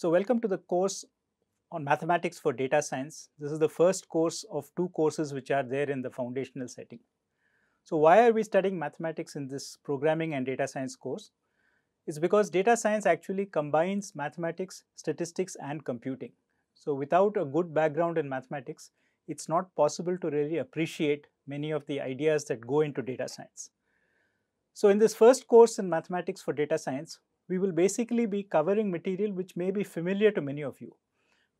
So welcome to the course on mathematics for data science. This is the first course of two courses which are there in the foundational setting. So why are we studying mathematics in this programming and data science course? It's because data science actually combines mathematics, statistics and computing. So without a good background in mathematics, it's not possible to really appreciate many of the ideas that go into data science. So in this first course in mathematics for data science, we will basically be covering material which may be familiar to many of you.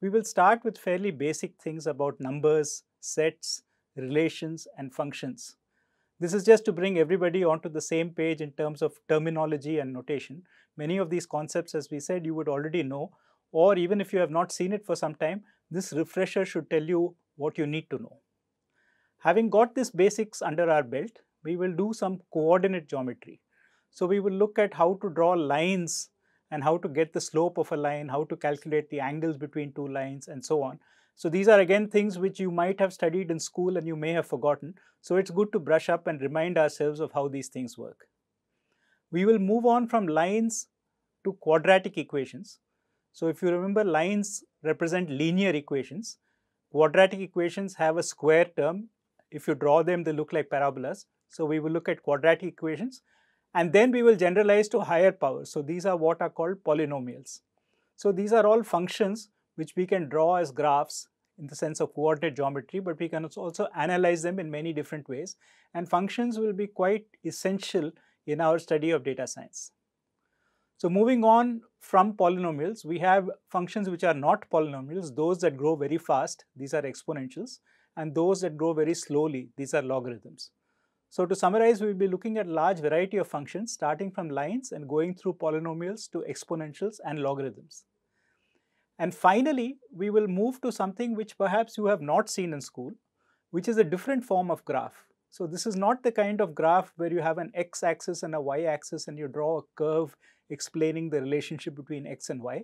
We will start with fairly basic things about numbers, sets, relations and functions. This is just to bring everybody onto the same page in terms of terminology and notation. Many of these concepts as we said you would already know or even if you have not seen it for some time, this refresher should tell you what you need to know. Having got these basics under our belt, we will do some coordinate geometry. So we will look at how to draw lines and how to get the slope of a line, how to calculate the angles between two lines and so on. So these are again things which you might have studied in school and you may have forgotten. So it's good to brush up and remind ourselves of how these things work. We will move on from lines to quadratic equations. So if you remember lines represent linear equations. Quadratic equations have a square term. If you draw them they look like parabolas. So we will look at quadratic equations and then we will generalize to higher powers. So these are what are called polynomials. So these are all functions which we can draw as graphs in the sense of coordinate geometry, but we can also analyze them in many different ways. And functions will be quite essential in our study of data science. So moving on from polynomials, we have functions which are not polynomials, those that grow very fast, these are exponentials, and those that grow very slowly, these are logarithms. So to summarize, we will be looking at large variety of functions starting from lines and going through polynomials to exponentials and logarithms. And finally, we will move to something which perhaps you have not seen in school, which is a different form of graph. So this is not the kind of graph where you have an x-axis and a y-axis and you draw a curve explaining the relationship between x and y.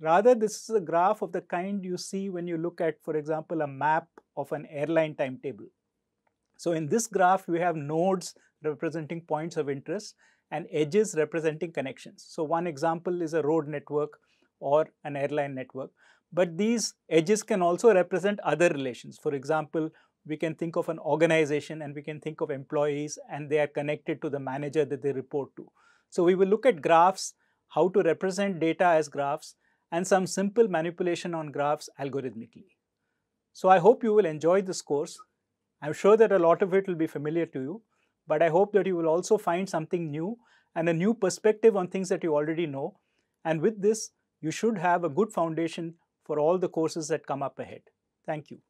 Rather, this is a graph of the kind you see when you look at, for example, a map of an airline timetable. So in this graph, we have nodes representing points of interest and edges representing connections. So one example is a road network or an airline network. But these edges can also represent other relations. For example, we can think of an organization and we can think of employees and they are connected to the manager that they report to. So we will look at graphs, how to represent data as graphs and some simple manipulation on graphs algorithmically. So I hope you will enjoy this course. I'm sure that a lot of it will be familiar to you, but I hope that you will also find something new and a new perspective on things that you already know. And with this, you should have a good foundation for all the courses that come up ahead. Thank you.